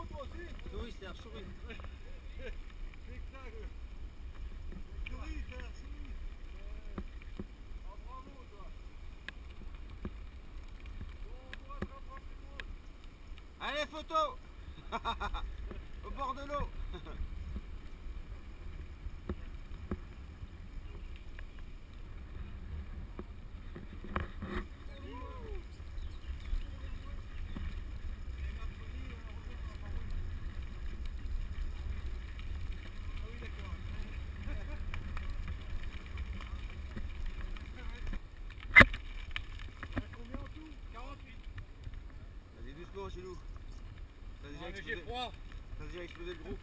Souris. C'est le... Souris, souris. Toi. Bon, on. Allez, photo Au bord de l'eau Doucement chez nous. T'as déjà, explosé... déjà explosé le groupe.